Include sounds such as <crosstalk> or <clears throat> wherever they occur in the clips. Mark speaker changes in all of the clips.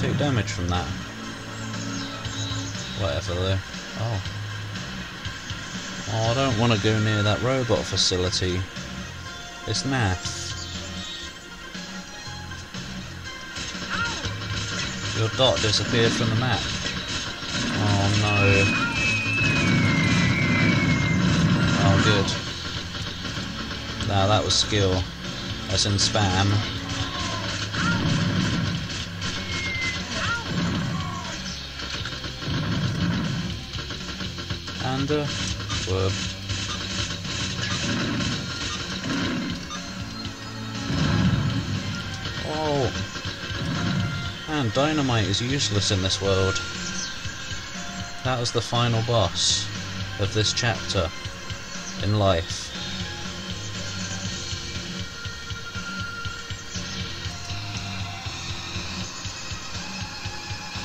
Speaker 1: take damage from that. Whatever though. Oh. Oh, I don't want to go near that robot facility. It's naff. Your dot disappeared from the map. Oh no. Oh good. Now that was skill. As in spam. And. Oh. Man, dynamite is useless in this world. That was the final boss of this chapter in life.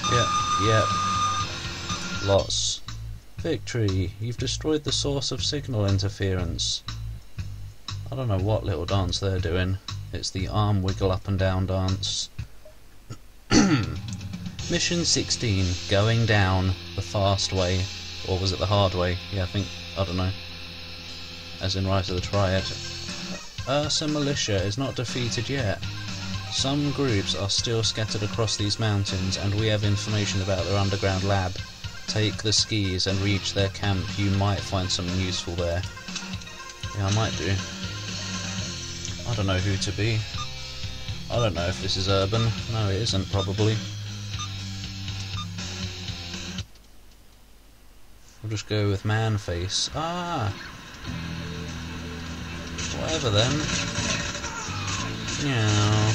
Speaker 1: Yep, yep. Lots. Victory! You've destroyed the source of signal interference. I don't know what little dance they're doing. It's the arm wiggle up and down dance. <clears throat> Mission 16, going down the fast way. Or was it the hard way? Yeah, I think, I don't know. As in Rise of the Triad. Ursa Militia is not defeated yet. Some groups are still scattered across these mountains and we have information about their underground lab. Take the skis and reach their camp, you might find something useful there. Yeah, I might do. I don't know who to be. I don't know if this is urban. No, it isn't, probably. We'll just go with man face. Ah! Whatever then. Yeah.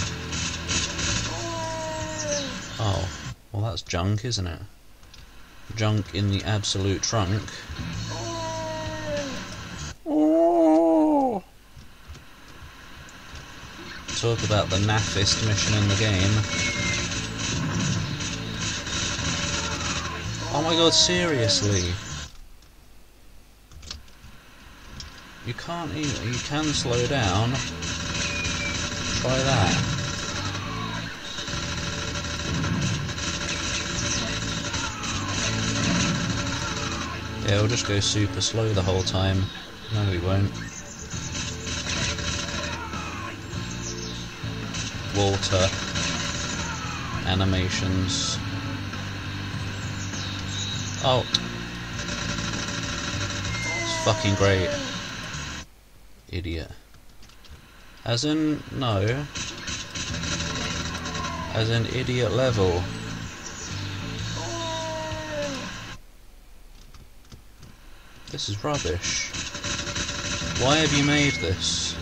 Speaker 1: Oh. Well, that's junk, isn't it? Junk in the absolute trunk. Talk about the naffest mission in the game. Oh my god, seriously? You can't even, you can slow down. Try that. Yeah, we'll just go super slow the whole time. No, we won't. Water. Animations. Oh. It's fucking great. Idiot. As in, no. As in idiot level. This is rubbish. Why have you made this?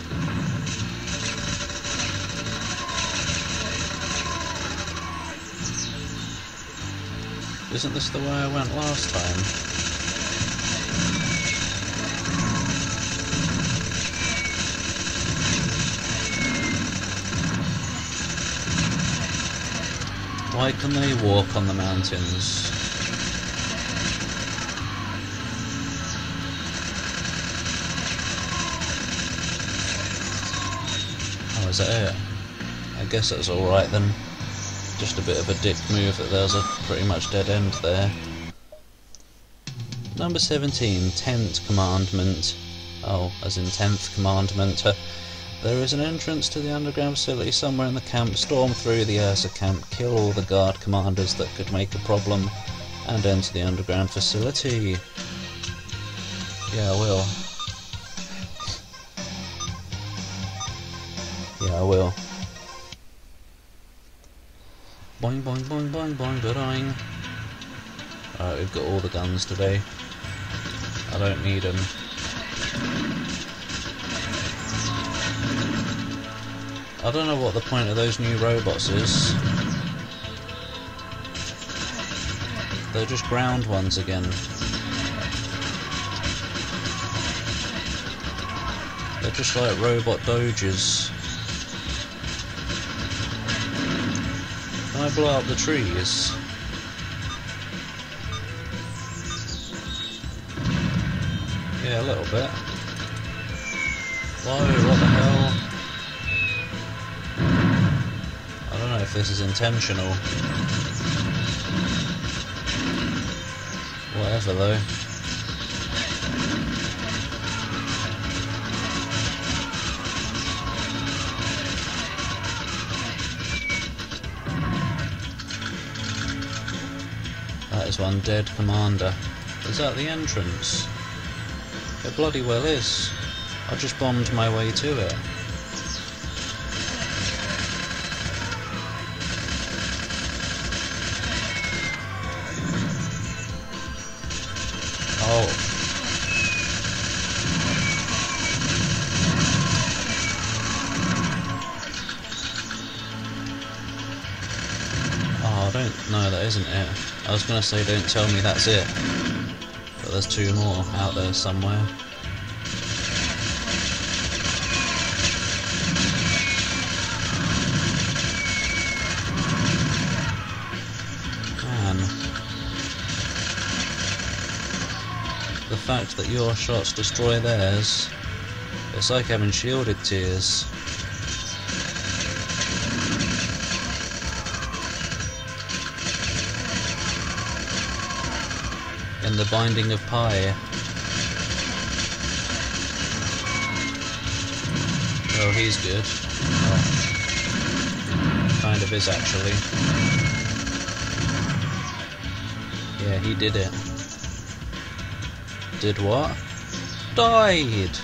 Speaker 1: Isn't this the way I went last time? Why can they walk on the mountains? That it? I guess that's alright then. Just a bit of a dick move that there's a pretty much dead end there. Number 17, 10th Commandment. Oh, as in 10th Commandment. Uh, there is an entrance to the underground facility somewhere in the camp. Storm through the Ursa camp, kill all the guard commanders that could make a problem, and enter the underground facility. Yeah, I will. Will. Boing boing boing boing boing boing. Alright, we've got all the guns today. I don't need them. I don't know what the point of those new robots is. They're just ground ones again. They're just like robot doges. I blow up the trees? Yeah, a little bit. Whoa, what the hell? I don't know, if this is intentional. Whatever though. That is one dead commander. Is that the entrance? It bloody well is. I just bombed my way to it. I don't... No, that isn't it. I was going to say don't tell me that's it. But there's two more out there somewhere. Man. The fact that your shots destroy theirs, it's like having shielded tears. In the binding of pie. Oh, he's good. Oh. Kind of is actually. Yeah, he did it. Did what? Died!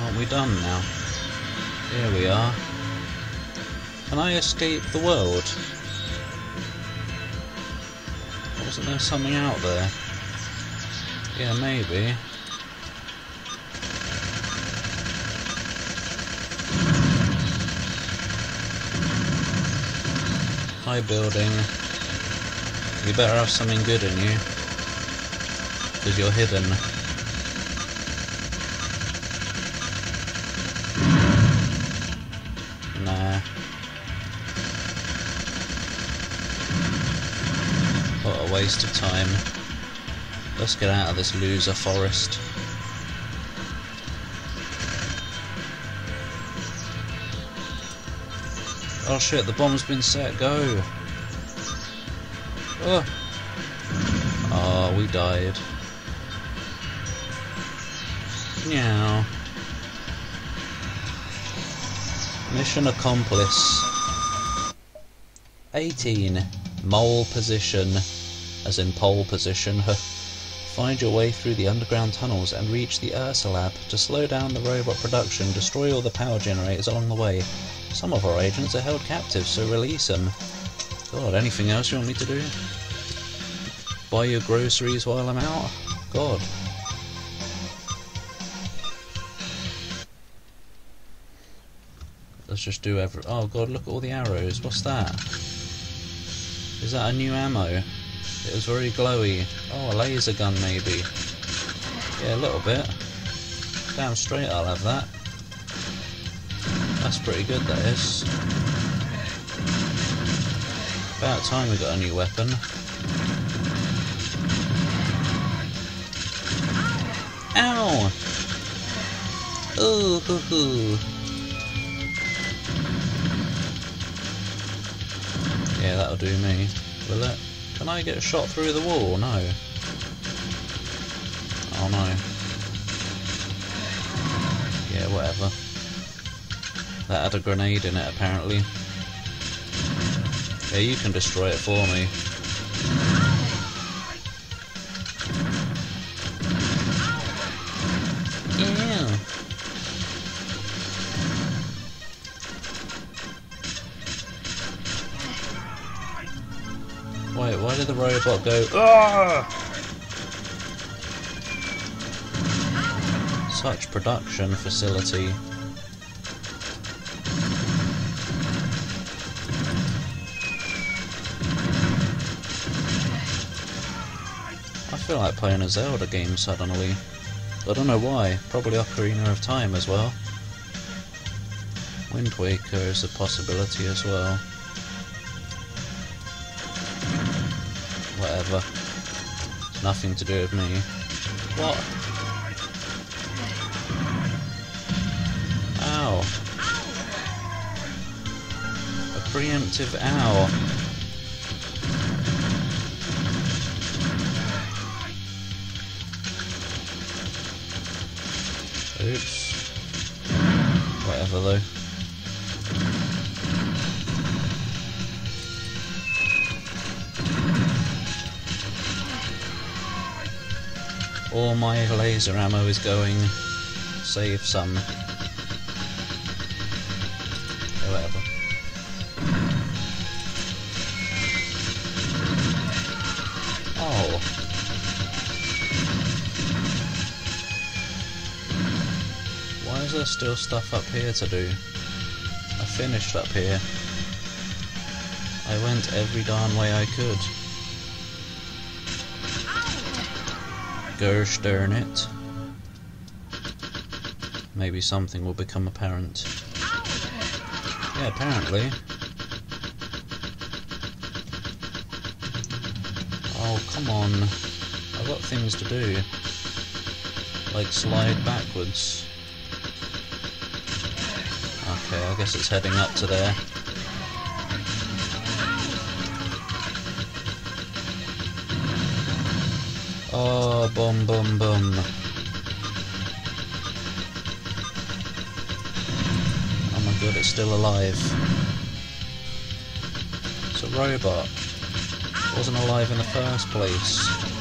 Speaker 1: Aren't we done now? Here we are. Can I escape the world? Wasn't there something out there? Yeah, maybe. High building. You better have something good in you. Because you're hidden. Waste of time. Let's get out of this loser forest. Oh shit, the bomb's been set, go! Oh, oh we died. Meow. Mission accomplice. 18. Mole position. As in pole position. Find your way through the underground tunnels and reach the Ursa lab. To slow down the robot production, destroy all the power generators along the way. Some of our agents are held captive, so release them. God, anything else you want me to do? Buy your groceries while I'm out? God. Let's just do every. Oh god, look at all the arrows. What's that? Is that a new ammo? It was very glowy. Oh, a laser gun maybe. Yeah, a little bit. Damn straight I'll have that. That's pretty good, that is. About time we got a new weapon. Ow! Ooh, hoo, hoo. Yeah, that'll do me. Will it? Can I get shot through the wall? No. Oh no. Yeah, whatever. That had a grenade in it, apparently. Yeah, you can destroy it for me. Robot go? Ah! Such production facility. I feel like playing a Zelda game suddenly. I don't know why. Probably Ocarina of Time as well. Wind Waker is a possibility as well. whatever. It's nothing to do with me. What? Ow. A preemptive ow. Oops. Whatever though. All my laser ammo is going. Save some. Whatever. Oh. Why is there still stuff up here to do? I finished up here. I went every darn way I could. Gosh darn it. Maybe something will become apparent. Yeah, apparently. Oh, come on. I've got things to do. Like slide backwards. Okay, I guess it's heading up to there. Oh, boom, boom, boom. Oh my god, it's still alive. It's a robot. It wasn't alive in the first place.